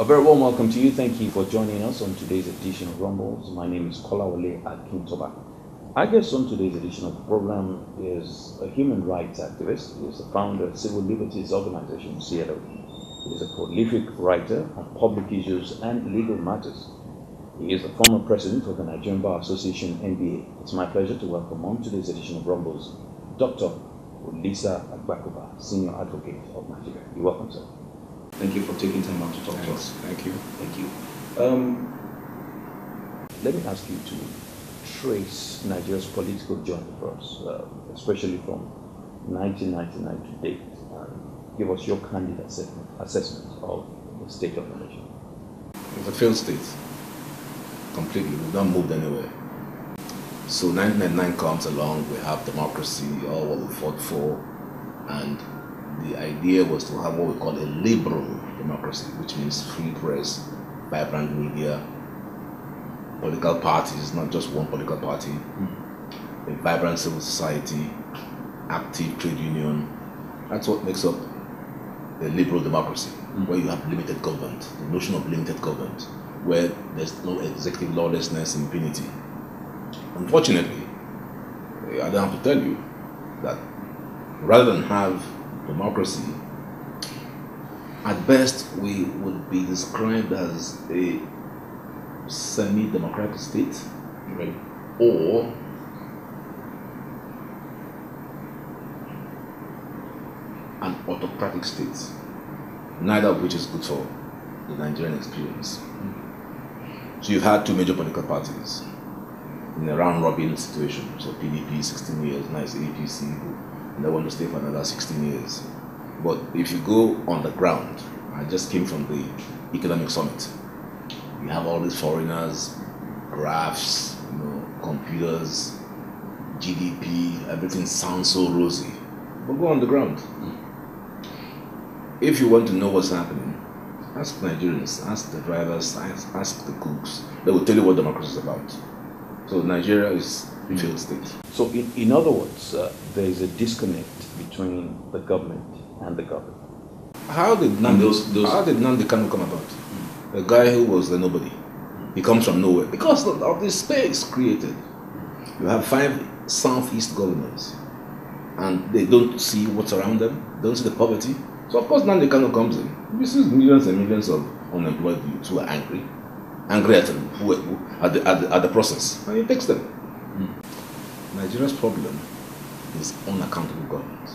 A very warm welcome to you. Thank you for joining us on today's edition of Rumbles. My name is Kola Kolawole Akintoba. Our guest on today's edition of the program is a human rights activist. He is the founder of Civil Liberties Organization, Seattle. He is a prolific writer on public issues and legal matters. He is the former president of the Nigerian Bar Association, NBA. It's my pleasure to welcome on today's edition of Rumbles, Dr. Olisa Agbakoba, Senior Advocate of Nigeria. You're welcome, sir. Thank you for taking time out to talk Thanks. to us. Thank you. Thank you. Um, let me ask you to trace Nigeria's political journey for us, uh, especially from 1999 to date. and give us your candid assessment, assessment of the state of the nation. It's a failed state. Completely. We've not moved anywhere. So 1999 comes along, we have democracy, all what we fought for, and the idea was to have what we call a liberal democracy, which means free press, vibrant media, political parties, not just one political party, a vibrant civil society, active trade union. That's what makes up a liberal democracy, mm. where you have limited government, the notion of limited government, where there's no executive lawlessness, impunity. Unfortunately, I don't have to tell you that rather than have democracy, at best we would be described as a semi-democratic state, right? or an autocratic state, neither of which is good for the Nigerian experience. So you've had two major political parties in a round robin situation. So PDP 16 years, now APC, and they want to stay for another 16 years. But if you go on the ground, I just came from the economic summit. You have all these foreigners, graphs, you know, computers, GDP, everything sounds so rosy. But go on the ground. If you want to know what's happening, ask Nigerians, ask the drivers, ask, ask the cooks. They will tell you what democracy is about. So Nigeria is a failed state. So, in, in other words, uh, there is a disconnect between the government and the government. How did Nnamdi, those- those- how did Nnamdi Kanu come about? A guy who was a nobody. He comes from nowhere because of, of the space created. You have five southeast governors, and they don't see what's around them. Don't see the poverty. So of course Nnamdi Kanu comes in. He sees millions and millions of unemployed youths who are angry, angry at, who, who, at, the, at, the, at the process, and he takes them. Hmm. Nigeria's problem is unaccountable government.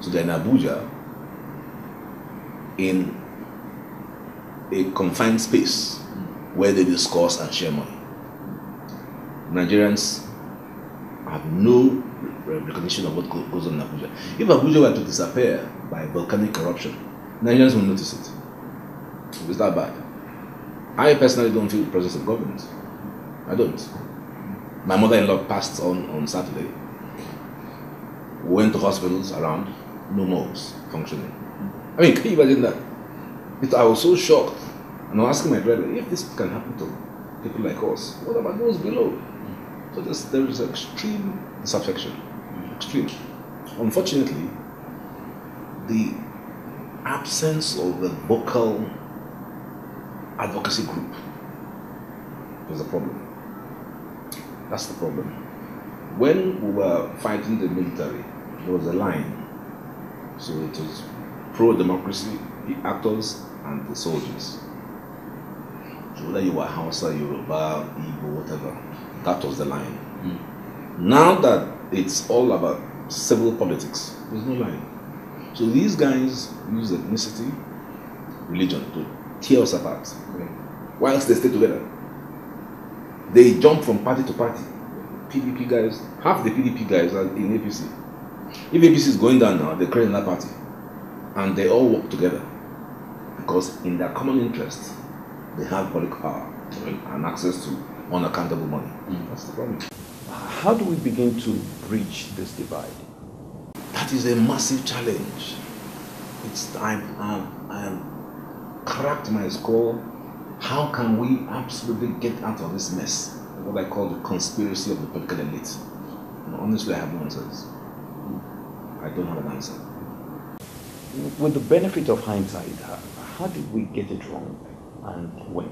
So they're in Abuja in a confined space where they discuss and share money. Nigerians have no recognition of what goes on in Abuja. If Abuja were to disappear by volcanic eruption, Nigerians will notice it. It's that bad. I personally don't feel the presence of government. I don't. My mother-in-law passed on on Saturday. We went to hospitals around, no malls functioning. I mean, can you imagine that? It, I was so shocked. And I was asking my driver, if this can happen to people like us, what about those below? So there's, there is extreme disaffection. Extreme. Unfortunately, the absence of a vocal advocacy group is a problem. That's the problem. When we were fighting the military, there was a line. So it was pro democracy, the actors and the soldiers. So whether you were Hausa, Yoruba, Igbo, whatever, that was the line. Hmm. Now that it's all about civil politics, there's no line. So these guys use ethnicity, religion to tear us apart, whilst they stay together. They jump from party to party. PDP guys, half the PDP guys are in APC. If APC is going down now, they create another party. And they all work together. Because in their common interest, they have political power and access to unaccountable money. Mm. That's the problem. How do we begin to bridge this divide? That is a massive challenge. It's I'm, I'm, I'm cracked my skull. How can we absolutely get out of this mess? What I call the conspiracy of the political elite. And honestly, I have no answers. I don't have an answer. With the benefit of hindsight, how did we get it wrong and when?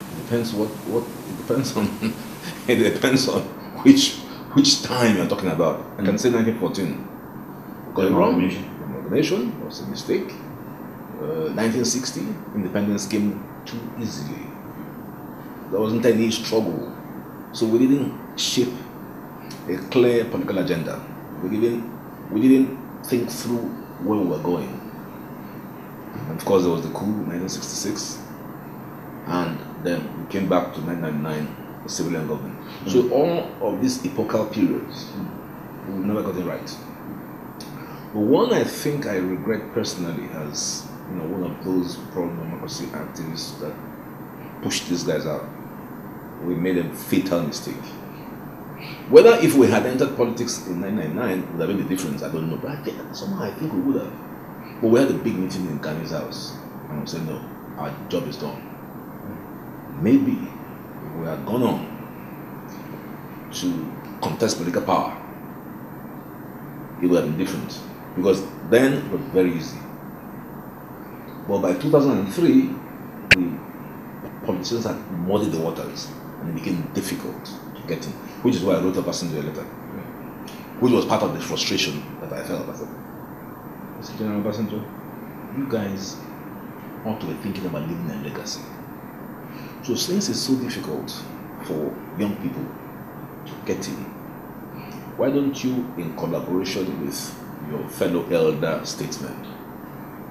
It depends what, what it depends on it depends on which which time you're talking about. I can say 1914. Got it wrong. Amalgamation was a mistake. Uh, 1960, independence came too easily. There wasn't any struggle. So we didn't shape a clear political agenda. We didn't, we didn't think through where we were going. And of course, there was the coup in 1966, and then we came back to 1999, the civilian government. Mm. So all of these epochal periods, mm. we never got it right. But one I think I regret personally as you know one of those pro-democracy activists that pushed these guys out. We made a fatal mistake. Whether if we had entered politics in 1999 would have been the difference, I don't know. But I think somehow I think we would have. But we had a big meeting in Gani's house, and we said, no, our job is done. Maybe we had gone on to contest political power, it would have been different. Because then it was very easy. But by 2003, the politicians had muddied the waters and it became difficult to get in, which is why I wrote a Obasanjo letter, which was part of the frustration that I felt. I said, Mr. General Obasanjo, you guys ought to be thinking about leaving a legacy. So since it's so difficult for young people to get in, why don't you, in collaboration with your fellow elder statesmen,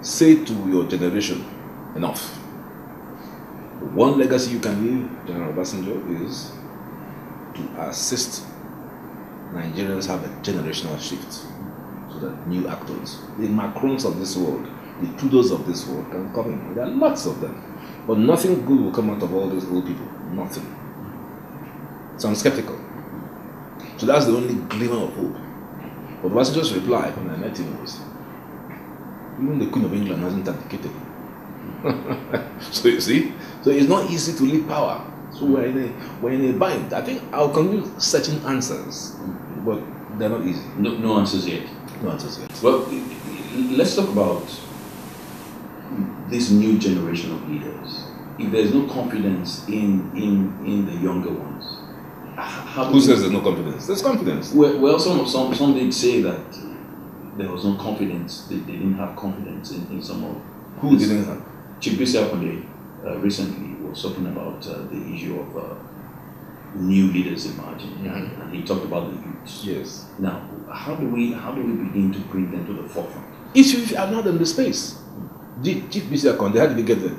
say to your generation, enough. One legacy you can leave, General Obasanjo, is to assist Nigerians have a generational shift so that new actors, the Macrons of this world, the Trudeaus of this world can come in. There are lots of them. But nothing good will come out of all those old people. Nothing. So I'm skeptical. So that's the only glimmer of hope. But Obasanjo's reply when I met him was, even the Queen of England hasn't abdicated. so you see, so it's not easy to leave power. So we're in a we're in a bind. I think I'll continue certain answers, but they're not easy. No, no answers yet. No answers yet. Well, let's talk about this new generation of leaders. If there's no confidence in in in the younger ones, who says there's no confidence? There's confidence. Well, well some some some did say that there was no confidence. They, they didn't have confidence in, in some of. Who didn't have? Chief Akande uh, recently was talking about uh, the issue of uh, new leaders emerging, mm-hmm. and, and, he talked about the youths. Yes. Now, how do we how do we begin to bring them to the forefront? If you have not them the space, Chief Minister Akande, how did he get there?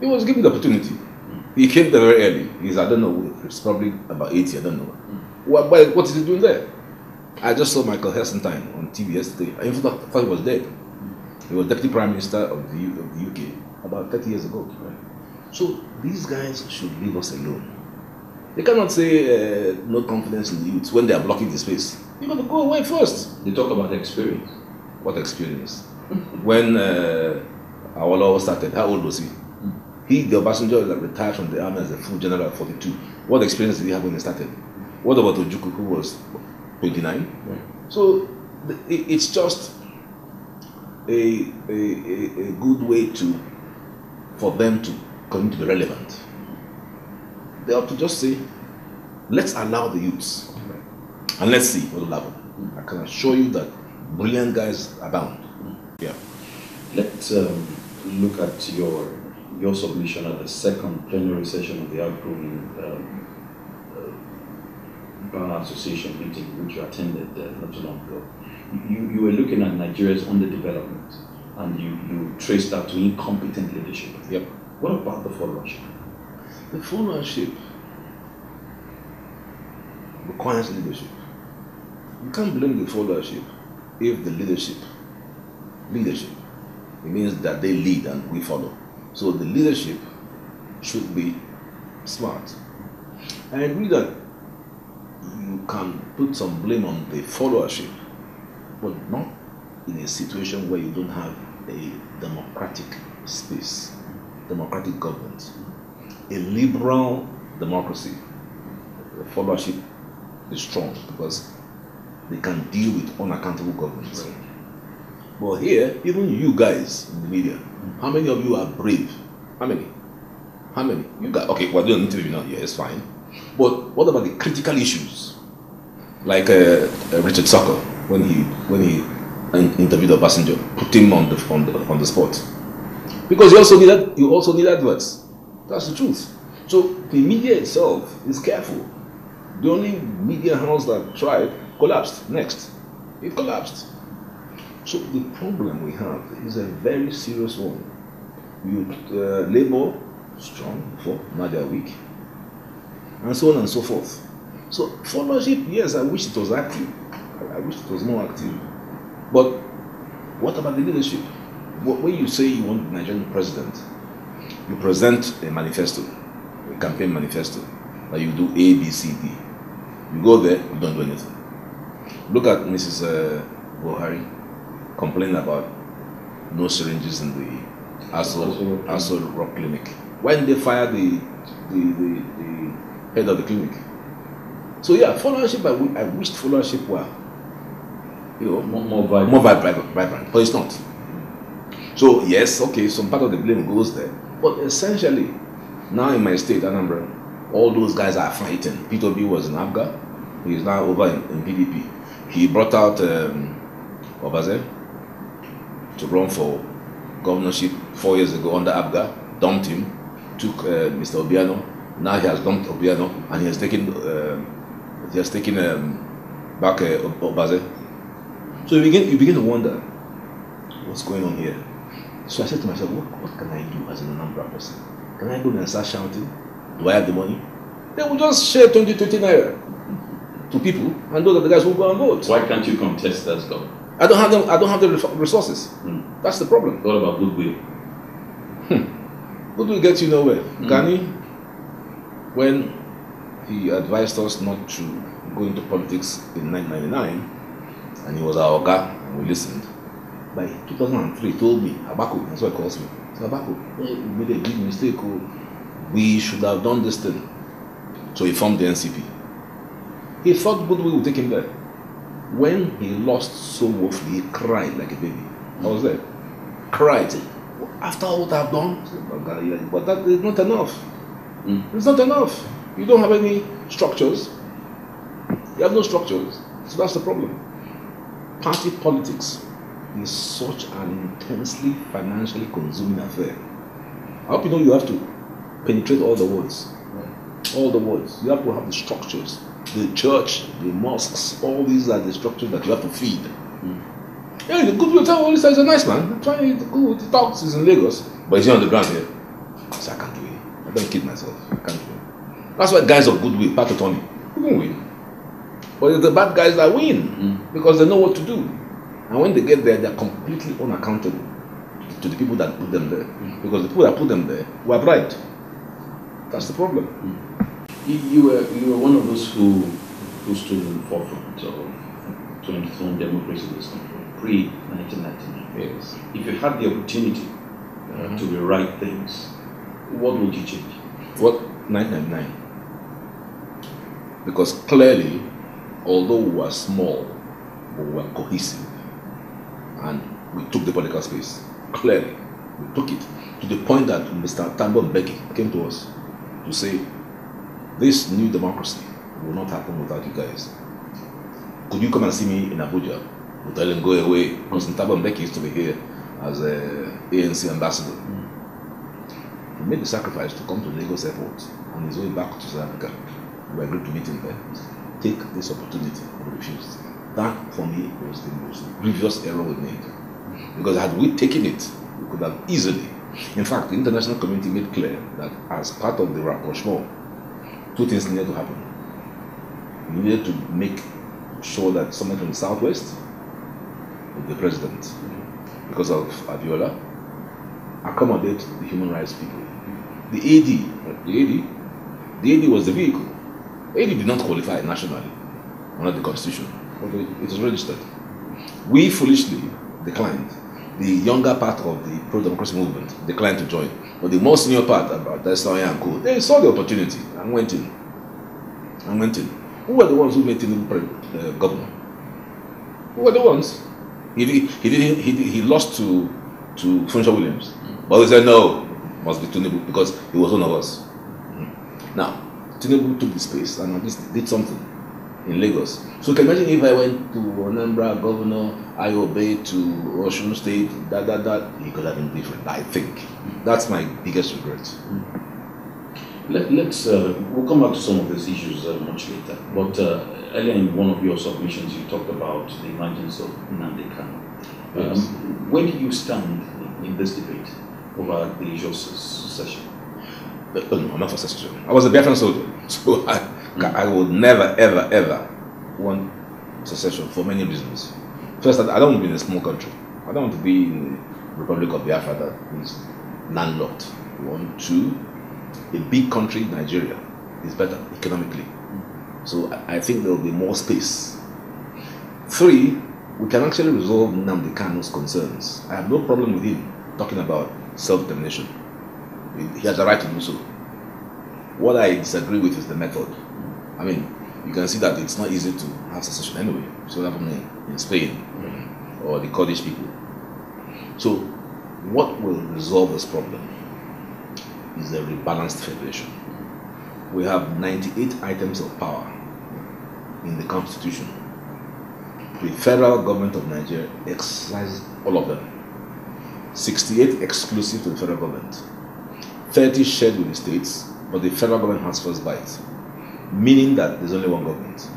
He was given the opportunity. He came there very early. He's I don't know. It's probably about eighty. I don't know. Mm. What, what is he doing there? I just saw Michael Heseltine on TV yesterday. I thought, thought he was dead. He was deputy prime minister of the, of the UK about 30 years ago. Right? So these guys should leave us alone. They cannot say uh, no confidence in youth when they are blocking the space. You got to go away first. They talk about experience. What experience? when uh, Awolowo started, how old was he? He, the Obasanjo, that retired from the army as a full general at 42. What experience did he have when he started? What about Ojukwu, who was 29? Right. So it's just a, a, a, good way to for them to continue to be relevant. They ought to just say, let's allow the youths and let's see what will happen. I can assure you that brilliant guys abound. Yeah. Let's um, look at your your submission at the second plenary session of the outgoing um, Bar Association meeting, which you attended uh, not too long ago, you, you were looking at Nigeria's underdevelopment and you, you traced that to incompetent leadership. Yep. What about the followership? The followership requires leadership. You can't blame the followership if the leadership, leadership, it means that they lead and we follow. So the leadership should be smart. I agree that you can put some blame on the followership, but not in a situation where you don't have a democratic space, democratic government. A liberal democracy, the followership is strong because they can deal with unaccountable governments. But here, even you guys in the media, how many of you are brave? How many? How many? You guys, okay. Well, doing interview now. Yeah, it's fine. But what about the critical issues? Like uh, uh, Richard Sackur when he when he interviewed a Obasanjo, put him on the on the on the spot because you also need that you also need adverts. That's the truth. So the media itself is careful. The only media house that tried collapsed. Next, it collapsed. So the problem we have is a very serious one. You uh, labor strong for are weak, and so on and so forth. So followership, yes, I wish it was active. I wish it was more active. But what about the leadership? When you say you want the Nigerian president, you present a manifesto, a campaign manifesto, that you do A, B, C, D. You go there, you don't do anything. Look at Mrs. Uh, Buhari complaining about no syringes in the Aso, Aso Rock Clinic. When they fired the, the, the, the head of the clinic. So yeah, followership, I, I wished followership were you know, more, more vibrant. More vibrant, vibrant, but it's not. So yes, okay, some part of the blame goes there, but essentially, now in my state, Anambra, all those guys are fighting. Peter Obi was in APGA, he is now over in, in PDP. He brought out um, Obaze to run for governorship four years ago under APGA, dumped him, took uh, Mr. Obiano. Now he has dumped Obiano and he has taken uh, he has taken um, back uh, Obaze so you begin, you begin to wonder what's going on here. So I said to myself, what, what can I do as an Anambra person? Can I go and start shouting? Do I have the money? They will just share 20, 20 naira to people, and those are the guys who go and vote. Why can't you contest as governor? I don't have them. I don't have the resources. Mm. That's the problem. What about goodwill? Hmm. Goodwill gets you nowhere. Mm. Gani, when he advised us not to go into politics in 1999, and he was our guy, and we listened. By 2003, he told me, Abako, that's what he calls me. So Abako, hey, we made a big mistake. Oh. We should have done this thing. So he formed the NCP. He thought Goodwill would take him there. When he lost so woefully, he cried like a baby. I was there. Cried. After what I've done, but that is not enough. Mm. It's not enough. You don't have any structures. You have no structures. So that's the problem party politics is such an intensely financially consuming affair. I hope you know you have to penetrate all the words. All the words. You have to have the structures. The church, the mosques, all these are the structures that you have to feed. Mm. Yeah, the good will tell all this is a nice man. Trying to go to talks is in Lagos, but he's here on the ground here. So I can't do it. I don't kid myself. I can't do it. That's why guys of goodwill, Pat Utomi, you can win. But it's the bad guys that win mm. because they know what to do. And when they get there, they're completely unaccountable to the people that put them there. Mm. Because the people that put them there were bribed. That's the problem. Mm. You, you, were, you were one of those who, who stood in the forefront of to form democracy in this country pre 1999. Yes. If you had the opportunity uh, mm-hmm. to rewrite things, what would you change? What? 1999. Because clearly, although we were small, we were cohesive. And we took the political space. Clearly, we took it to the point that Mr. Thabo Mbeki came to us to say, this new democracy will not happen without you guys. Could you come and see me in Abuja? We tell him go away because Thabo Mbeki used to be here as a ANC ambassador. He made the sacrifice to come to Lagos airport on his way back to South Africa. We agreed to meet him there take this opportunity and refused. That for me was the most grievous error we made. Because had we taken it, we could have easily. In fact, the international community made clear that as part of the rapprochement, two things needed to happen. We needed to make sure that someone from the southwest the president because of Abiola accommodate the human rights people. The AD, the AD, the AD was the vehicle AD did not qualify nationally under the constitution, but it was registered. We foolishly declined. The younger part of the pro-democracy movement declined to join, but the more senior part about and Co. They saw the opportunity and went in. And went in. Who were the ones who made Tinubu uh, governor? Who were the ones? He did, he did, he, did, he lost to to Funsho Williams, but he said no, must be Tinubu because he was one of us. Now, Tinubu took the space and at least did something in Lagos. So you can imagine if I went to Anambra governor, I obeyed to Osun State, that that that he could have been different. I think that's my biggest regret. Let, us uh, we'll come back to some of these issues uh, much later. But uh, earlier in one of your submissions, you talked about the emergence of Nnamdi Kanu. Yes. Um, where do you stand in this debate over the issue of secession? Uh, no, I'm not for secession. I was a Biafran soldier, so I, mm. I would never, ever, ever want secession for many reasons. First, I don't want to be in a small country. I don't want to be in the Republic of Biafra that is landlocked. One, two, a big country, Nigeria, is better economically. So I think there will be more space. Three, we can actually resolve Nnamdi Kanu's concerns. I have no problem with him talking about self-determination. He has a right to do so. What I disagree with is the method. I mean, you can see that it's not easy to have succession anyway. So that happened in Spain or the Kurdish people. So, what will resolve this problem? is a rebalanced federation. We have 98 items of power in the constitution. The federal government of Nigeria exercises all of them. 68 exclusive to the federal government. 30 shared with the states, but the federal government has first bite, meaning that there's only one government.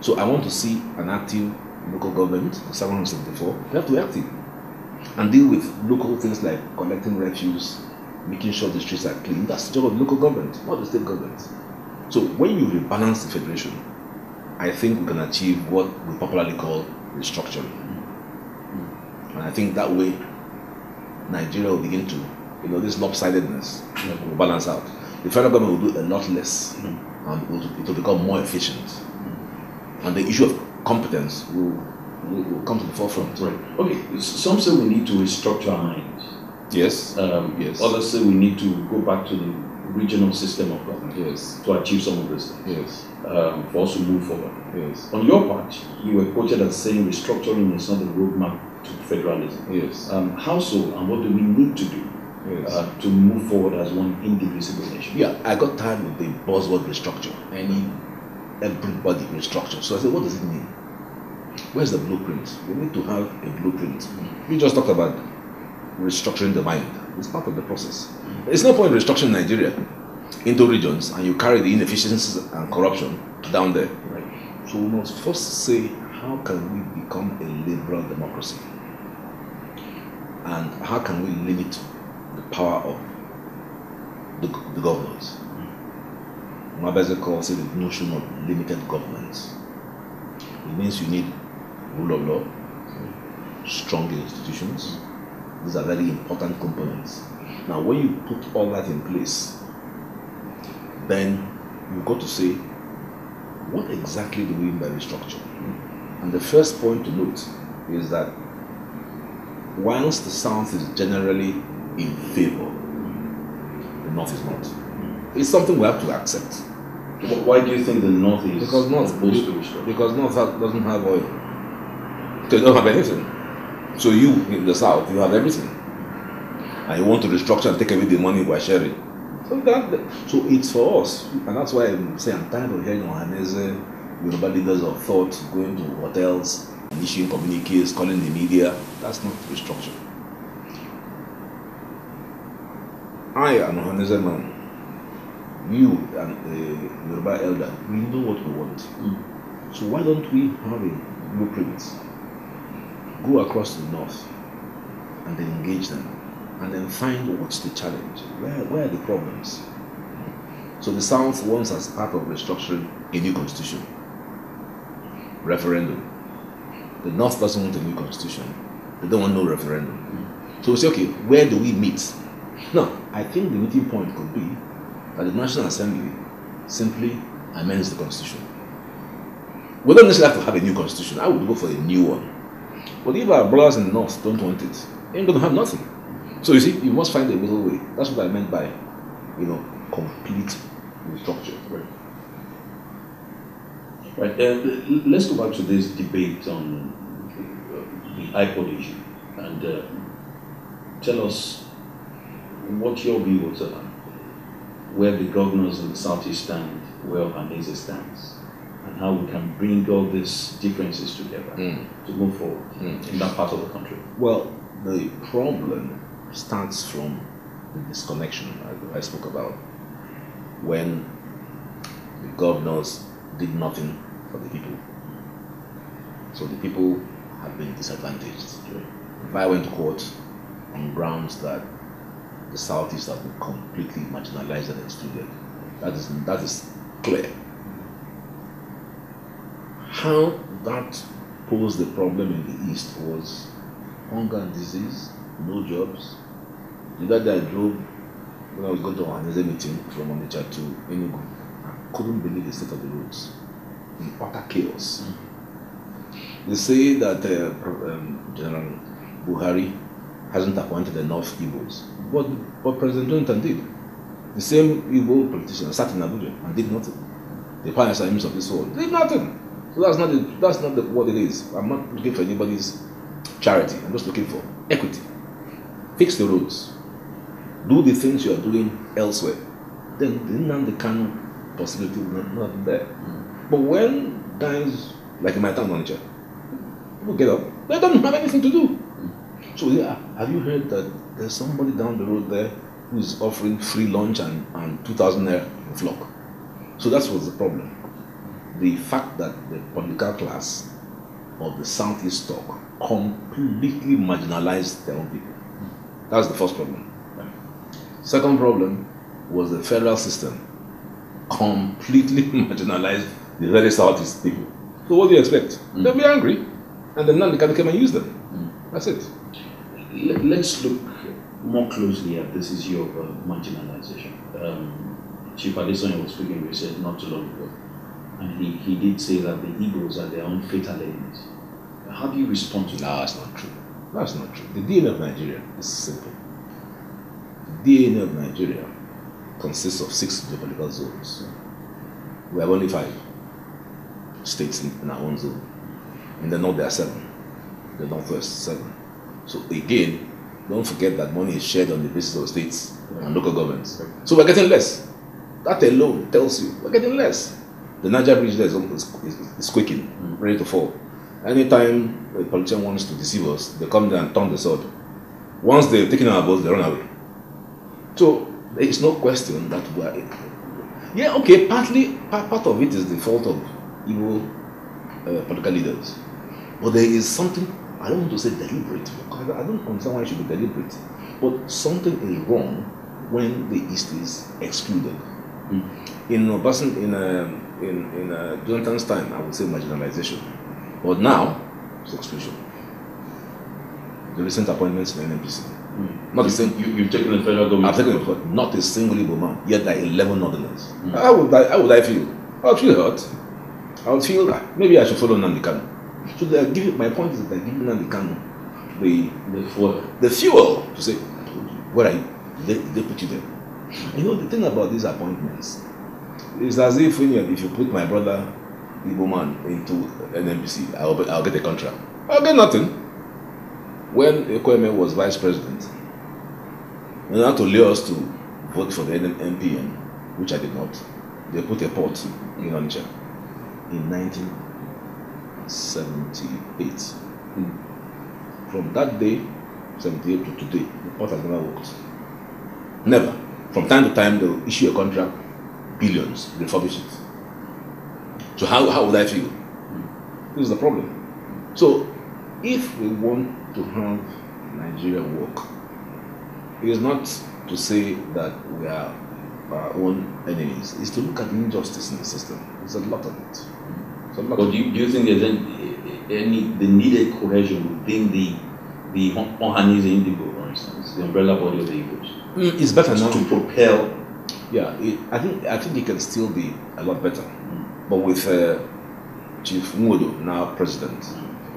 So I want to see an active local government, 774, they have to be active and deal with local things like collecting refuse, making sure the streets are clean. That's the job of local government, not the state government. So when you rebalance the federation, I think we can achieve what we popularly call restructuring. Mm-hmm. And I think that way Nigeria will begin to, you know, this lopsidedness mm-hmm. will balance out. The federal government will do a lot less mm-hmm. And it will, it will become more efficient. And the issue of competence will, will, will come to the forefront. Right. Okay, some say we need to restructure our minds Yes. Um, yes. Others say we need to go back to the regional system of government yes. to achieve some of this. Yes. Um, for us to move forward. Yes. On your part, you were quoted as saying restructuring is not the roadmap to federalism. Yes. Um, how so, and what do we need to do yes. uh, to move forward as one indivisible nation? Yeah, I got tired with the buzzword restructure. I need everybody restructure. So I said, what does it mean? Where's the blueprint? We need to have a blueprint. Mm-hmm. We just talked about restructuring the mind. It's part of the process. It's no point restructuring Nigeria into regions and you carry the inefficiencies and corruption down there. Right. So we must first say, how can we become a liberal democracy? And how can we limit power of the, the governors? Mabeze calls it the notion of limited government. It means you need rule of law, strong institutions, these are very important components. Now, when you put all that in place, then you've got to say, what exactly do we mean by restructure? And the first point to note is that whilst the South is generally in favor, the North is not. It's something we have to accept. Why do you think the North is because North, supposed to restore? Because North doesn't have oil. They don't have anything. So you in the south, you have everything, and you want to restructure and take away the money we're sharing. So that, so it's for us, and that's why I'm saying I'm tired of hearing Ohanaeze, Yoruba leaders of thought going to hotels and issuing communiques, calling the media. That's not restructure. I am Ohanaeze man. You and the Yoruba elder, we know what we want. Mm. So why don't we have a blueprint? go across the north and then engage them and then find what's the challenge, where, where are the problems. So the South wants as part of restructuring a new constitution, referendum. The North doesn't want a new constitution. They don't want no referendum. So we say, okay, where do we meet? Now, I think the meeting point could be that the National Assembly simply amends the constitution. We don't necessarily have to have a new constitution. I would go for a new one but if our brothers in the north don't want it, they ain't gonna have nothing. So you see, you must find a middle way. That's what I meant by, you know, complete restructure. Right. Right. Uh, let's go back to this debate on the IPOB issue and uh, tell us what your view about where the governors in the southeast stand, where Ohanaeze stands, and how we can bring all these differences together Mm. to move forward Mm. in that part of the country. Well, the problem starts from the disconnection I, I spoke about when the governors did nothing for the people. So the people have been disadvantaged. If I went to court on grounds that the Southeast has been completely marginalized and excluded, that is, that is clear. How that posed the problem in the East was hunger and disease, no jobs. The other day I drove when I was going to an Anese meeting from Onitsha to Enugu. I couldn't believe the state of the roads in utter chaos. They say that uh, um, General Buhari hasn't appointed enough Igbos, but, what President Jonathan did. The same Igbo politician sat in Abuja and did nothing. The pioneers and of this world did nothing. So that's not the, that's not the, what it is. I'm not looking for anybody's charity. I'm just looking for equity. Fix the roads. Do the things you are doing elsewhere. Then the Nnamdi Kanu possibility will not, not be there. Mm. But when guys like in my town manager, people get up, they don't have anything to do. So yeah, have you heard that there's somebody down the road there who is offering free lunch and, and 2,000 naira flock? So that was the problem. The fact that the political class of the Southeast talk completely marginalized their own people. That's the first problem. Second problem was the federal system completely marginalized the very Southeast people. So what do you expect? They'll be mm. angry, and then can come and use them. Mm. That's it. Let- Let's look more closely at this issue of uh, marginalization. Um, Chief Adesanya was speaking, we said not too long ago, and he, he did say that the Igbos are their own fatal enemies. How do you respond to that? No, that's not true. That's not true. The DNA of Nigeria is simple. The DNA of Nigeria consists of six geopolitical zones. We have only five states in, in our own zone. In the north, there are seven. The northwest, seven. So again, don't forget that money is shared on the basis of states and local governments. So we're getting less. That alone tells you we're getting less. The Niger bridge there is, almost- is, is squeaking, ready to fall. Anytime a politician wants to deceive us, they come there and turn the sword. Once they've taken our votes, they run away. So there is no question that we are. Yeah, okay. Partly, part, part of it is the fault of evil uh, political leaders, but there is something I don't want to say deliberate. I don't- I don't understand why it should be deliberate, but something is wrong when the East is excluded. In Obasan, in um, in in uh, Jonathan's time, I would say marginalization, but now it's exclusion. The recent appointments in NNPC, not the same. You, you've taken the federal government. I've taken it, not a single Igbo man, yet there are 11 Northerners. How, would I, how would I feel? I would feel hurt. I would feel that maybe I should follow Nnamdi Kanu. So they are giving, my point is that they're giving Nnamdi Kanu the, The fuel. the fuel to say, what I told you, where are you? They, they put you there. You know, the thing about these appointments is as if when you, if you put my brother Igbo man into an NBC, I'll, I'll get a contract. I'll get nothing. When Ekwueme was vice president, in order to lure us to vote for the NPN, which I did not, they put a port in Onitsha in 1978. Hmm. From that day, 78 to today, the port has never worked. Never. From time to time, they'll issue a contract, billions, refurbish it. So how, how would I feel? This is the problem. So if we want to have Nigeria work, it is not to say that we are our own enemies. It's to look at the injustice in the system. There's a lot of it. Lot But do you, do you think there's any, any the needed cohesion within the the Ohanaeze Ndigbo, for instance, the umbrella body of the Igbos, Mm, It's better now. to propel? Yeah, it, I think I think it can still be a lot better. But with uh, Chief Nwodo now president,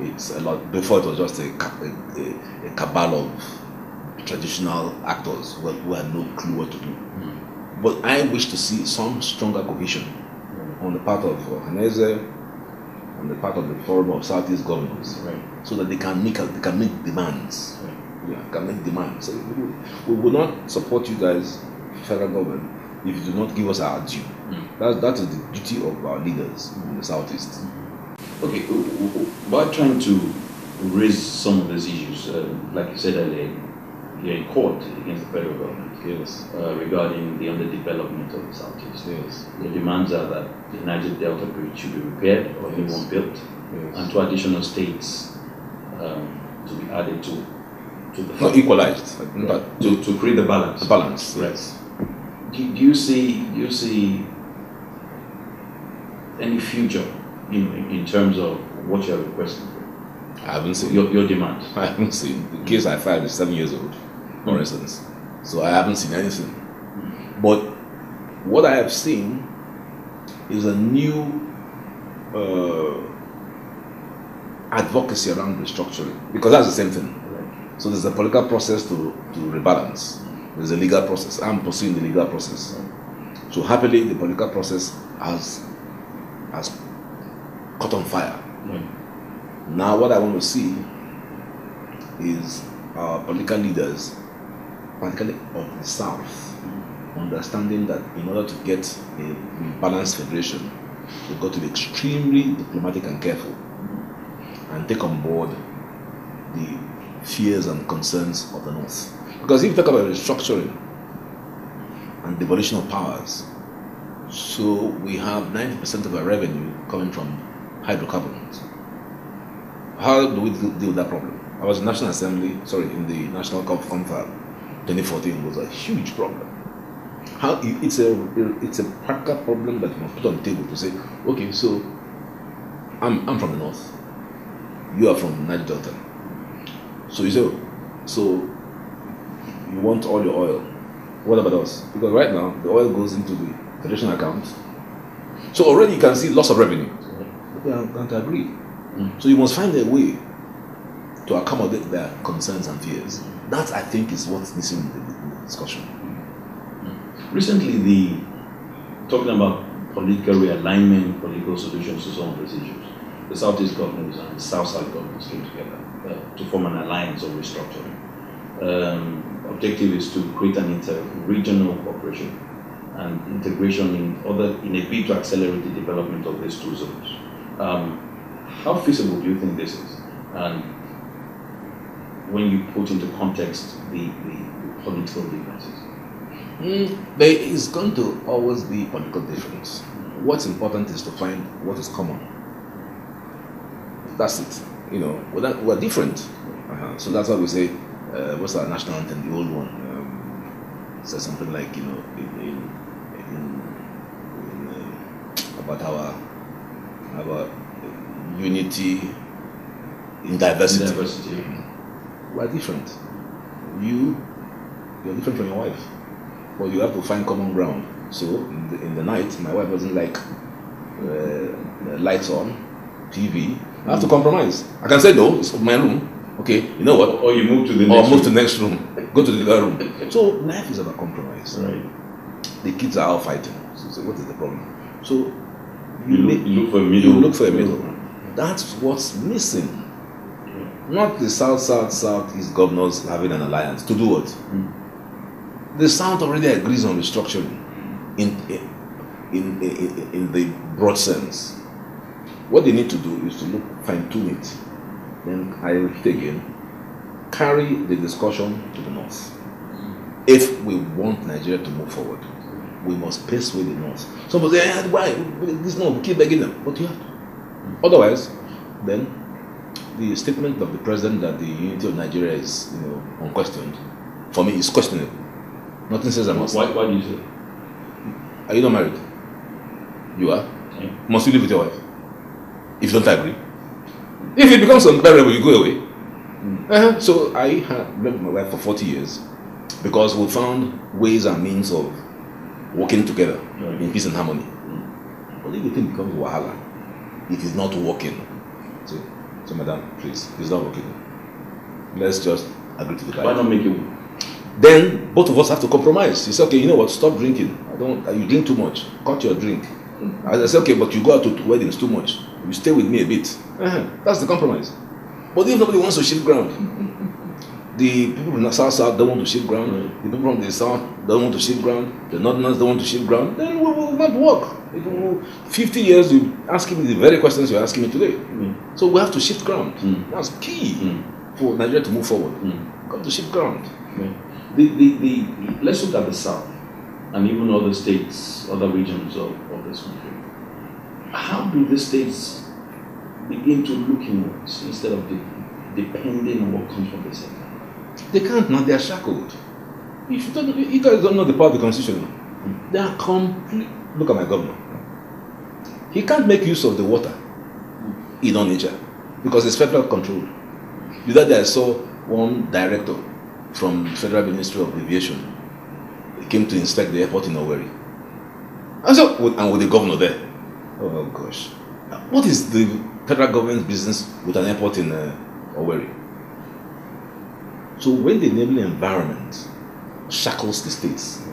it's a lot. Before it was just a, a, a, a cabal of traditional actors who, who had no clue what to do. But I wish to see some stronger cohesion on the part of Haneze, on the part of the Forum of Southeast Governors, Right. so that they can make they can make demands. Right. Yeah, can make demands. So we, will- we will not support you guys, federal government, if you do not give us our due. Mm. That that is the duty of our leaders in the southeast. Okay, w- w- w- trying to raise some of these issues, uh, like you said earlier, you're in court against the federal government Yes. uh, regarding the underdevelopment of the southeast. Yes. The demands are that the Niger Delta Bridge should be repaired or new Yes. one built, and two additional states um, to be added to to the Not equalized, but to, to create the balance. the balance. Right. Do, do you see do you see any future, in, in terms of what you're requesting I haven't seen. your, your demands? I haven't seen. The case I filed is seven years old, for Mm. instance. So I haven't seen anything. But what I have seen is a new uh, advocacy around restructuring because that's the same thing. Right. So there's a political process to, to rebalance. There's a legal process. I'm pursuing the legal process. So happily, the political process has has caught on fire. Right. Now, what I want to see is our political leaders, particularly of the South, understanding that in order to get a balanced federation, we've got to be extremely diplomatic and careful and take on board the fears and concerns of the North. Because if you talk about restructuring and devolution of powers, so we have 90% of our revenue coming from hydrocarbons. How do we deal with that problem? I was in National Assembly, sorry, in the National Conf Confab 2014 was a huge problem. How it's a it's a practical problem that you must put on the table to say, okay, so I'm I'm from the north, you are from Niger Delta. So you say, "Oh, so you want all your oil. What about us? Because right now the oil goes into the federation account. So already you can see loss of revenue. Are going to agree. Mm. So you must find a way to accommodate their concerns and fears. That I think is what's missing in the, discussion. Recently, the talking about political realignment, political solutions to some of these issues. The Southeast governments and the South-South governments came together uh, to form an alliance of restructuring. Um, objective is to create an inter-regional cooperation and integration in other in a bid to accelerate the development of these two zones. Um, how feasible do you think this is? And when you put into context the, the, the political differences. Mm, there is going to always be political difference. What's important is to find what is common. That's it. You know, we're, not, we're different. Uh-huh. So that's why we say, uh, what's our national anthem, the old one? Um, says something like, you know, in, in, in, in, uh, about our, our unity in diversity. Diversity. We're different. You, you're different from your wife. But you have to find common ground. So in the, in the night, my wife doesn't like uh, lights on, TV. I have to compromise. I can say no, it's my room. Okay, you know what? Or you move to the next. Or next move to room. the next room. Go to the other room. So life is about compromise. Right. The kids are all fighting. So, so what is the problem? So You look, make- you look for a middle. you look for a middle. That's what's missing. Not the South, South, South East governors having an alliance. To do what? Mm. The South already agrees on restructuring in, in, in, in, the broad sense. What they need to do is to look fine tune it. Then I repeat again carry the discussion to the North. If we want Nigeria to move forward, we must persuade the North. Some people say, "Eh, why? This no, we keep begging them. But you have to. Otherwise, then the statement of the president that the unity of Nigeria is, you know, unquestioned, for me is questionable. Nothing says I must. Why, why do you say? Are you not married? You are. Yeah. Must you live with your wife? If you don't agree. If it becomes unbearable, you go away. Uh-huh. So I have lived with my wife for 40 years because we found ways and means of working together Right. in peace and harmony. But if the thing becomes wahala, it is not working. So, so madam, please, it's not working. Let's just agree to the Why not make it? then both of us have to compromise. He said, okay, you know what? Stop drinking. I don't. uh, You drink too much. Cut your drink. I said, okay, but you go out to, to weddings too much. You stay with me a bit. Uh-huh. That's the compromise. But if nobody wants to shift ground, the people from the south south don't want to shift ground. Mm. The people from the south don't want to shift ground. The northerners don't want to shift ground. Then we will not work. It will, Fifty years, you asking me the very questions you're asking me today. Mm. So we have to shift ground. Mm. That's key Mm. for Nigeria to move forward. Mm. Got to shift ground. The, the, the, let's look at the south and even other states, other regions of, of this country. How do the states begin to look inwards instead of de- depending on what comes from the center? They can't now. They are shackled. You don't, you guys don't know the power of the constitution. They are complete. Look at my governor. He can't make use of the water in nature because it's federal control. The other day I saw one director from Federal Ministry of Aviation. He came to inspect the airport in Owerri. And so, and with the governor there. Oh gosh. What is the federal government's business with an airport in uh, Owerri? So when the enabling environment shackles the states,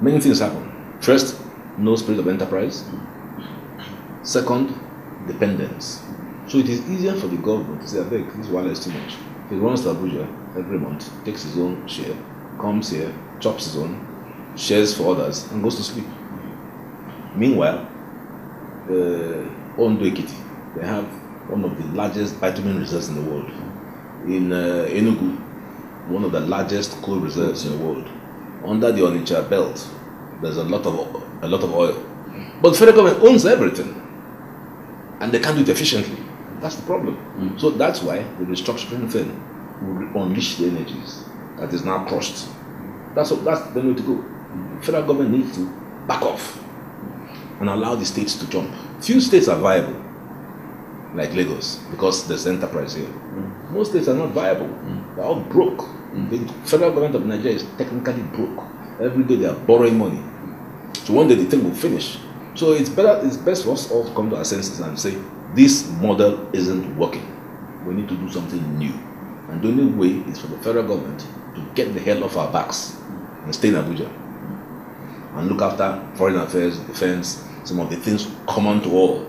many things happen. First, no spirit of enterprise. Second, dependence. So it is easier for the government to say, I beg, this one is too much. He runs to Abuja every month, takes his own share, comes here, chops his own, shares for others, and goes to sleep. Meanwhile, uh, Ondo Ekiti, they have one of the largest bitumen reserves in the world. In uh, Enugu, one of the largest coal reserves in the world. Under the Onitsha belt, there's a lot of a lot of oil. But the federal government owns everything, and they can't do it efficiently. That's the problem. Mm. So that's why the restructuring thing will unleash the energies that is now crushed. That's what, that's the way to go. Mm. Federal government needs to back off and allow the states to jump. Few states are viable, like Lagos, because there's enterprise here. Mm. Most states are not viable. Mm. They're all broke. Mm. The federal government of Nigeria is technically broke. Every day they are borrowing money. So one day the thing will finish. So it's better, it's best for us all to come to our senses and say, this model isn't working. We need to do something new. And the only way is for the federal government to get the hell off our backs and stay in Abuja and look after foreign affairs, defense, some of the things common to all.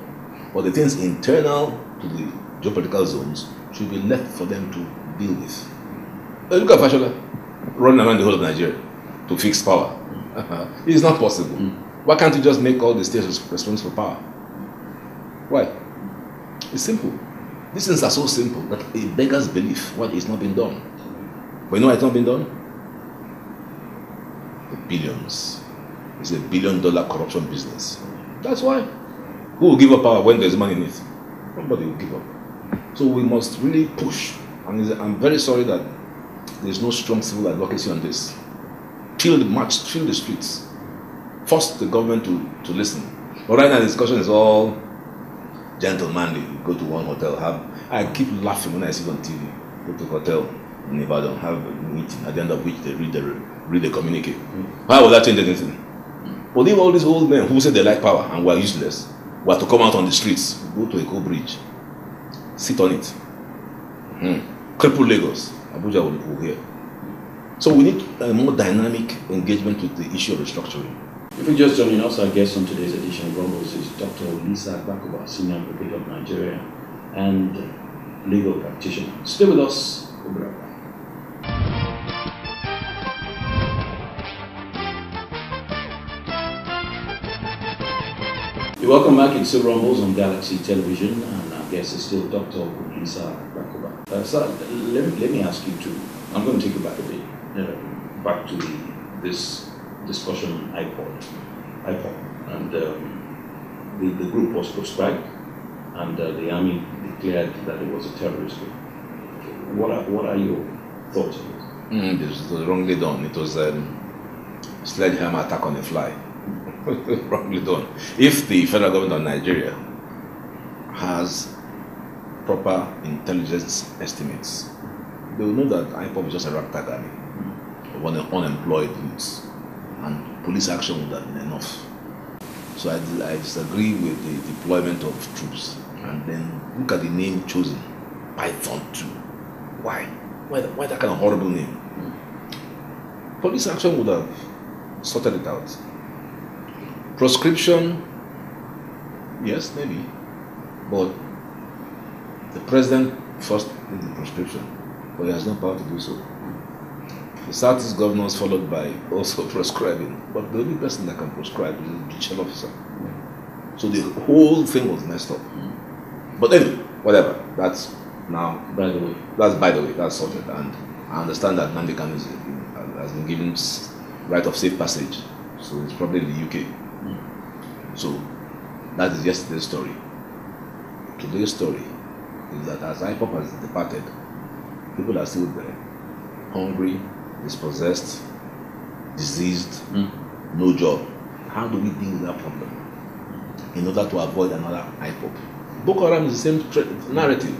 But the things internal to the geopolitical zones should be left for them to deal with. Look at Fashola running around the whole of Nigeria to fix power. Uh-huh. it's not possible. Hmm. Why can't you just make all the states responsible for power? Why? It's simple. These things are so simple that it beggars belief what is not being done. But you know why it's not been done? The billions. It's a billion dollar corruption business. That's why. Who will give up power when there's money in it? Nobody will give up. So we must really push. And I'm very sorry that there's no strong civil advocacy on this. Fill the march, fill the streets. Force the government to, to listen. But right now the discussion is all gentlemanly. Go to one hotel, have I keep laughing when I see it on TV. Go to a hotel in Ibadan, have a meeting at the end of which they read the read the communique. How will that change anything? But if all these old men who say they like power and were useless were to come out on the streets, go to a co bridge, sit on it, hmm. cripple Lagos, Abuja will, will hear. So we need a more dynamic engagement with the issue of restructuring. If you're just joining us, our guest on today's edition of Rumbles is Dr. Olisa Agbakoba, Senior Advocate of Nigeria and legal practitioner. Stay with us. We'll be right back. You're welcome back. It's still Rumbles on Galaxy Television, and our guest is still Dr. Olisa. Uh, sir, let me, let me ask you to, I'm going to take you back a bit, back to the, this discussion on IPOB. IPOB. And um, the, the group was proscribed, and uh, the army declared that it was a terrorist group. What are, what are your thoughts on it? Mm, this was wrongly done. It was um, sledgehammer attack on a fly. wrongly done. If the federal government of Nigeria has proper intelligence estimates, they will know that IPOB is just a ragtag army of un- unemployed youths, and police action would have been enough. So I, I disagree with the deployment of troops. And then look at the name chosen, Python 2. Why? Why, why that kind of horrible name? Police action would have sorted it out. Proscription, yes, maybe. But the president first did the prescription, but he has no power to do so. The Southeast governors followed by also prescribing, but the only person that can prescribe is the judicial officer. So the whole thing was messed up. But anyway, whatever. That's now By the way, that's by the way, that's sorted. And I understand that Nnamdi Kanu is, has been given right of safe passage. So it's probably in the UK. Hmm. So that is yesterday's story. Today's story is that as IPOB has departed, people are still there, hungry, dispossessed, diseased, no job. How do we deal with that problem in order to avoid another IPOB? Boko Haram is the same tra- narrative.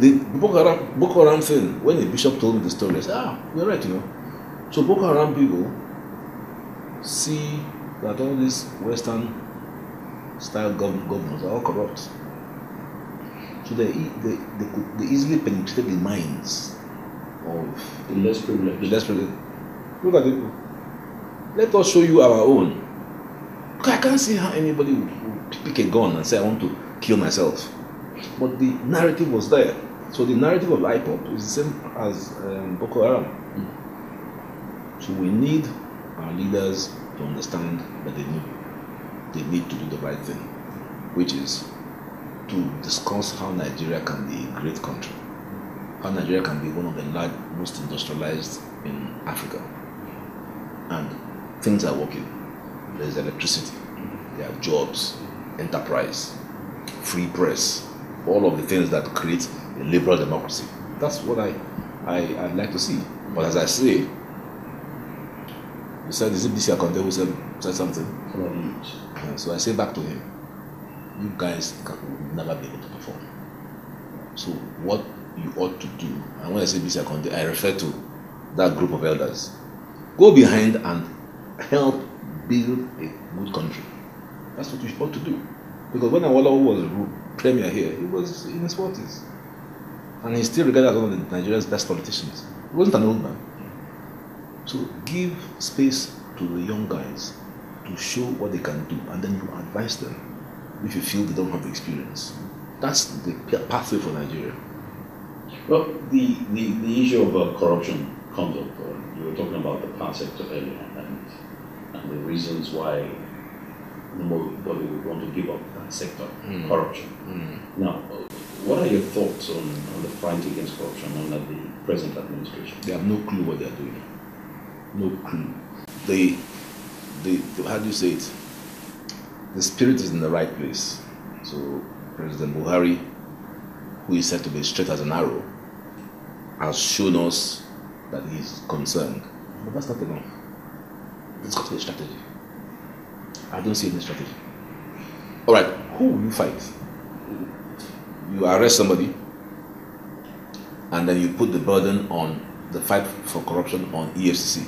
The Boko Haram, Boko Haram thing, when the bishop told me the story, I said, ah, you're right, you know. So Boko Haram people see that all these Western style gov- governors are all corrupt. So they, they, they, could, they easily penetrate the minds of the less the privileged. less privileged. Look at people. Let us show you our own. I can't see how anybody would, would pick a gun and say, I want to kill myself. But the narrative was there. So the narrative of IPOB is the same as um, Boko Haram. So we need our leaders to understand that they need, they need to do the right thing, which is to discuss how Nigeria can be a great country how Nigeria can be one of the large, most industrialized in Africa. And things are working. There's electricity, there are jobs, enterprise, free press, all of the things that create a liberal democracy. That's what I, I, I'd like to see. But as I say, you said, is it Bisi Akande who said, said something? Yeah, so I say back to him, you guys can, will never be able to perform. So what you ought to do, and when I say Bisi Akande, I refer to that group of elders. Go behind and help build a good country. That's what you ought to do. Because when Awolowo was premier here, he was in his 40s. And he's still regarded as one of the Nigeria's best politicians. He wasn't an old man. So give space to the young guys to show what they can do, and then you advise them if you feel they don't have the experience. That's the pathway for Nigeria. Well, the, the, the issue of uh, corruption comes up. Uh, you were talking about the power sector earlier and, and the reasons why nobody would want to give up that sector, corruption. Now, uh, what are your thoughts on, on the fight against corruption under the present administration? They have no clue what they are doing. No clue. They, they, they- how do you say it? The spirit is in the right place. So President Buhari, who is said to be straight as an arrow, has shown us that he is concerned. But that's not enough. There's got to be a strategy. I don't see any strategy. All right, who will you fight? You arrest somebody, and then you put the burden on the fight for corruption on EFCC.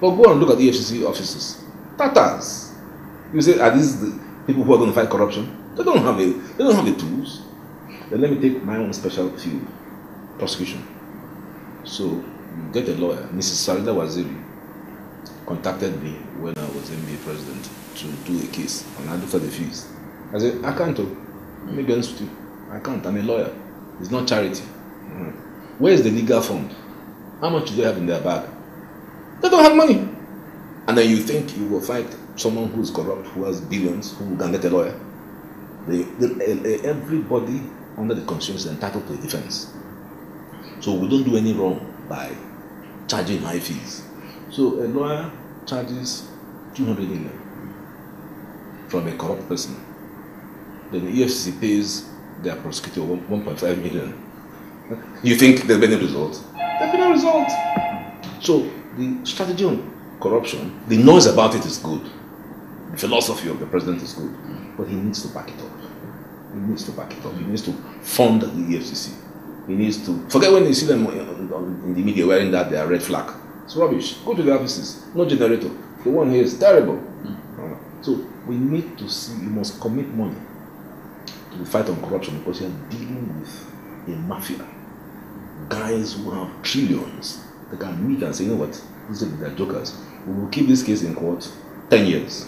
But go and look at EFCC officers. Tatars. You say, are these the people who are going to fight corruption? They don't have a, they don't have the tools. Then let me take my own special field, prosecution. So get a lawyer. Mrs. Farida Waziri contacted me when I was NBA president to do a case, and I looked at the fees. I said, I can't. oh. Let me be honest with you. I can't. I'm a lawyer. It's not charity. Mhm. Where is the legal fund? How much do they have in their bag? They don't have money. And then you think you will fight someone who's corrupt, who has billions, who can get a lawyer. They, they, everybody under the constitution is entitled to a defense. So we don't do any wrong by charging high fees. So a lawyer charges 200 million from a corrupt person. Then the EFCC pays their prosecutor 1.5 million. You think there's been a result? There's been a result. So the strategy on corruption, the noise about it is good. The philosophy of the president is good, but he needs to back it up. He needs to back it up. He needs to fund the EFCC. He needs to forget when you see them in the media wearing that their red flag. It's rubbish. Go to the offices. No generator. The one here is terrible. Uh, So we need to see. You must commit money to the fight on corruption because you are dealing with a mafia. Guys who have trillions. They can meet and say, you know what, these are the jokers. We will keep this case in court 10 years.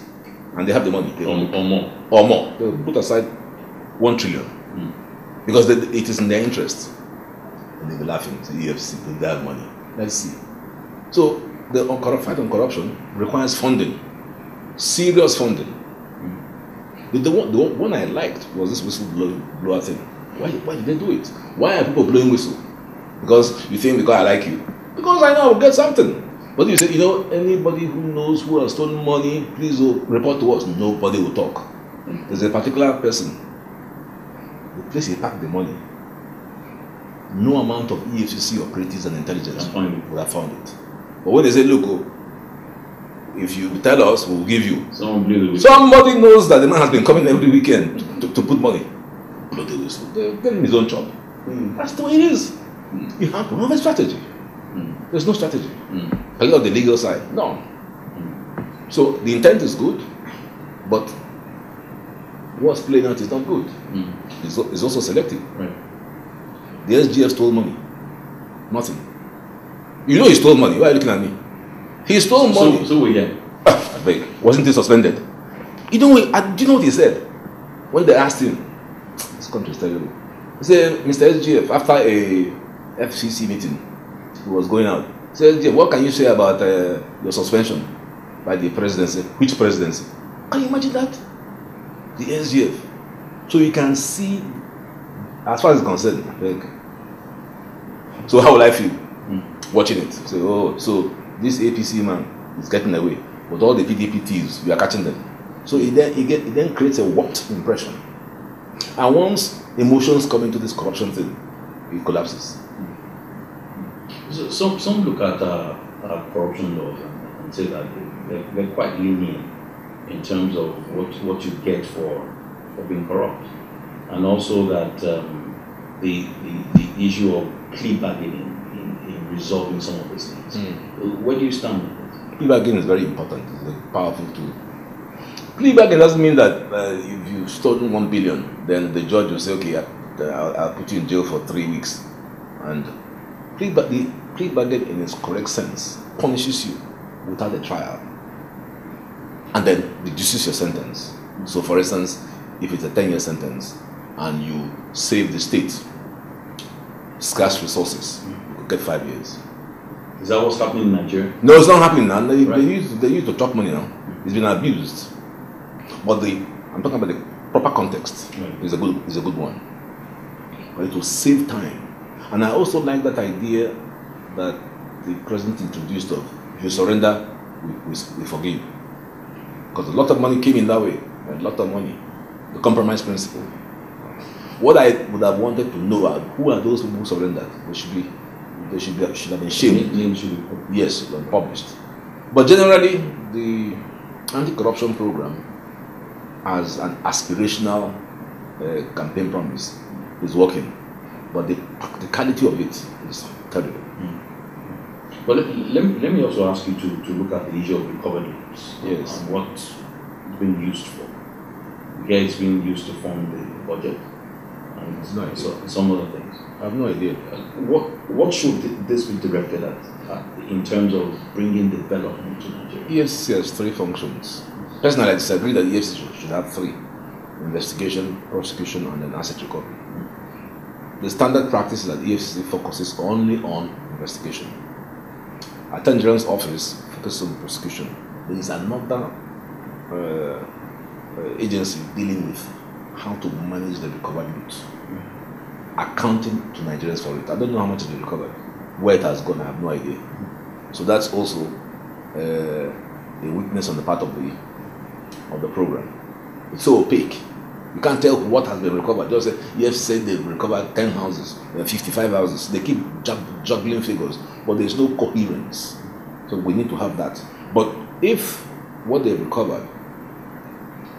And they have the money. They Or, or more? or more. They'll put aside one trillion hmm. because they, it is in their interest. And they'll be laughing. So EFC, they have money. Let's see. So the fight on corruption requires funding, serious funding. Hmm. The, the, one, the one I liked was this whistleblower thing. Why, why did they do it? Why are people blowing whistle? Because you think because I like you. Because I know I'll get something. But you say, you know, anybody who knows who has stolen money, please report to us. Nobody will talk. There's a particular person. The place he packed the money, no amount of EFCC operatives and intelligence would have found it. But when they say, look, oh, if you tell us, we'll give you. Somebody knows that the man has been coming every weekend to, to put money. Blow the whistle. They're getting his own job. Mm. That's the way it is. Mm. You have to have a strategy. There's no strategy. Mm. You on the legal side? No. Mm. So the intent is good, but what's playing out is not good. Mm. It's, it's also selective. Right. The SGF stole money. Nothing. You know he stole money. Why are you looking at me? He stole money. So, so we. Ah, I beg. Wasn't he suspended? You know, do you know what he said? When they asked him, this country is terrible. He said, Mr. SGF, after a FCC meeting, he was going out. Said, SGF, what can you say about uh, your suspension by the presidency? Which presidency? Can you imagine that? The SGF. So you can see, as far as concerned, like, so how will I feel mm. watching it? So, oh, so this APC man is getting away, but all the PDP thieves, we are catching them. So it then, it, get, it then creates a warped impression. And once emotions come into this corruption thing, it collapses. So, some, some look at uh, uh, corruption laws and, and say that they're, they're, quite lenient in terms of what, what you get for, for being corrupt. And also that um, the, the, the issue of plea bargaining in resolving some of these things. Mm. Where do you stand with it? Plea bargaining is very important. It's a powerful tool. Plea bargaining doesn't mean that uh, if you've stolen one billion, then the judge will say, okay, I'll, I'll put you in jail for three weeks. And plea, the plea bargain, in its correct sense, punishes you without a trial and then reduces your sentence. So, for instance, if it's a 10 year sentence and you save the state scarce resources, you get five years. Is that what's happening in Nigeria? No, it's not happening now. They, right. they, use, they use to talk money now. It's been abused. But the I'm talking about the proper context right. is a good is a good one. But it will save time. And I also like that idea that the president introduced of if you surrender, we, we, we forgive. Because a lot of money came in that way. A lot of money. The compromise principle. What I would have wanted to know are who are those people who surrendered? They should be they should, be, should have been shamed. Yes, published. But generally, the anti-corruption program as an aspirational uh, campaign promise is working, but the practicality of it is terrible. Mm. Well, let, let, me, let me also ask you to, to look at the issue of recovered loans. Yes. And what it's been used for. Here it's being used to fund the budget and no so, some other things. I have no idea. What what should this be directed at uh, in terms of bringing development to Nigeria? EFCC has three functions. Personally, I disagree that EFCC should have three: investigation, prosecution, and then asset recovery. The standard practice is that EFCC focuses only on investigation. Attorney General's office focuses on prosecution. There is another uh, uh, agency dealing with how to manage the recovered loot accounting to Nigerians for it. I don't know how much they recovered. Where it has gone, I have no idea. So that's also uh, a weakness on the part of the of the program. It's so opaque. You can't tell what has been recovered. Just say, yes, said they've recovered 10 houses, uh, 55 houses. They keep juggling figures, but there's no coherence. So we need to have that. But if what they've recovered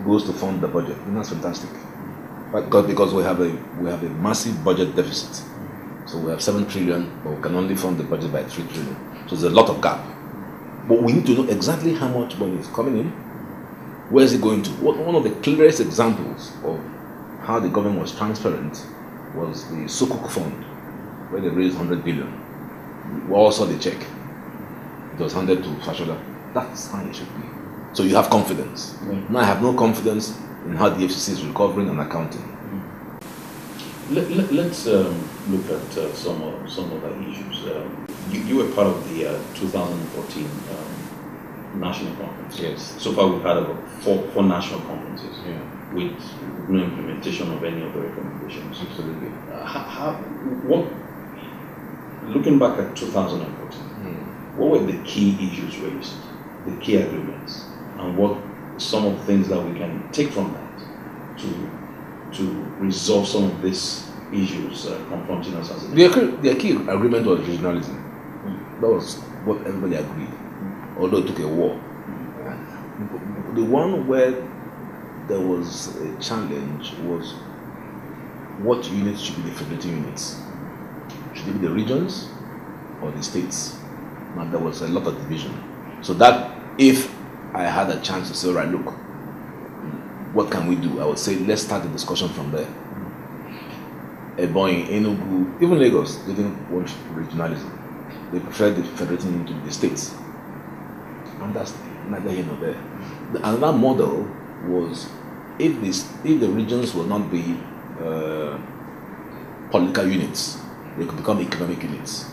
goes to fund the budget, that's fantastic. Because, because we have a we have a massive budget deficit. So we have seven trillion, but we can only fund the budget by three trillion. So there's a lot of gap. But we need to know exactly how much money is coming in, where is it going to? What, one of the clearest examples of how the government was transparent was the Sukuk fund, where they raised 100 billion. We all saw the check. It was handed to Fashola. That's how it should be. So you have confidence. Now I have no confidence in how the FCC is recovering and accounting. Let, us let, um, look at uh, some of some of the issues. Um, you, you, were part of the uh, 2014 um, national conference. Yes. So far, we've had about four, four national conferences yeah. with no implementation of any of the recommendations. Absolutely. Uh, how, what? Looking back at 2014, mm. what were the key issues raised, the key agreements, and what some of the things that we can take from that to to resolve some of these issues uh, confronting us as a the, the key agreement was regionalism. Mm. That was what everybody agreed. Although it took a war. The one where there was a challenge was what units should be the federating units. Should it be the regions or the states? And there was a lot of division. So that if I had a chance to say, right, look, what can we do? I would say let's start the discussion from there. Ebonyi, Enugu, even Lagos, they didn't want regionalism. They preferred the federating into the states. And that's neither here nor there. Another model was if this if the regions will not be uh, political units, they could become economic units.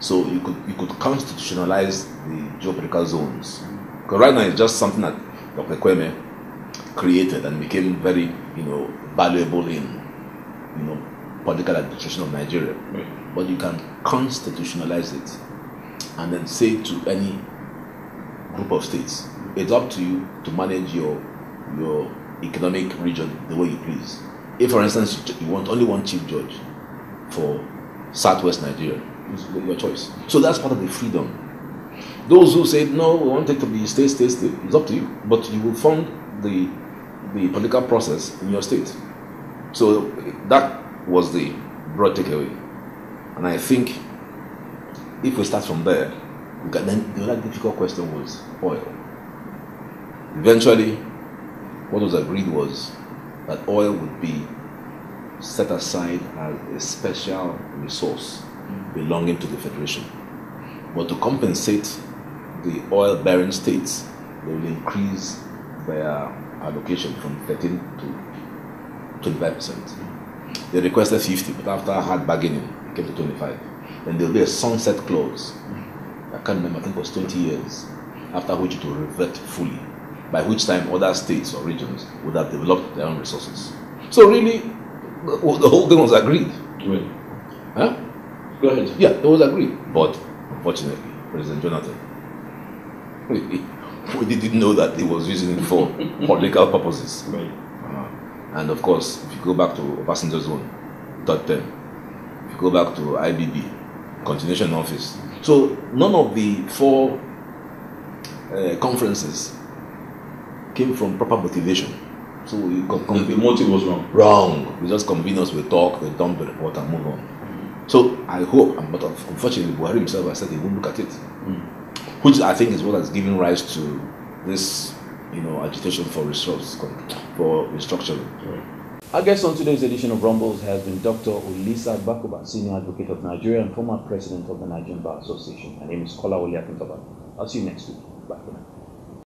So you could you could constitutionalize the geopolitical zones. Because right now it's just something that Dr. Ekwueme created and became very, you know, valuable in, you know, political administration of Nigeria. Right. But you can constitutionalize it and then say to any group of states, it's up to you to manage your your economic region the way you please. If, for instance, you want only one chief judge for Southwest Nigeria, it's your choice. So that's part of the freedom. Those who say no, we want it to be state, state, state, it's up to you. But you will fund the the political process in your state. So that was the broad takeaway. And I think if we start from there, then the other difficult question was oil. Eventually, what was agreed was that oil would be set aside as a special resource belonging to the Federation. But to compensate the oil bearing states, they will increase their allocation from 13 to 25%. They requested 50, but after hard bargaining, it came to 25. Then there will be a sunset clause. Can't remember, I think it was 20 years, after which it will revert fully, by which time other states or regions would have developed their own resources. So really, the whole thing was agreed. Really? Huh? Go ahead. Yeah, it was agreed. But unfortunately, President Jonathan we didn't know that he was using it for political purposes. Right. Uh, and of course, if you go back to Obasanjo's own third term, if you go back to IBB, continuation office. So none of the four uh, conferences came from proper motivation. So we got the, the motive was wrong. Wrong. We just convene us, we talk, we dump the report and move on. Mm-hmm. So I hope, but unfortunately, Buhari himself has said he won't look at it. Mm which I think is what has given rise to this, you know, agitation for resource for restructuring. Our guest on today's edition of Rumbles has been Dr. Olisa Agbakoba, Senior Advocate of Nigeria and former President of the Nigerian Bar Association. My name is Kola Oli Akintoba. I'll see you next week. Bye for now.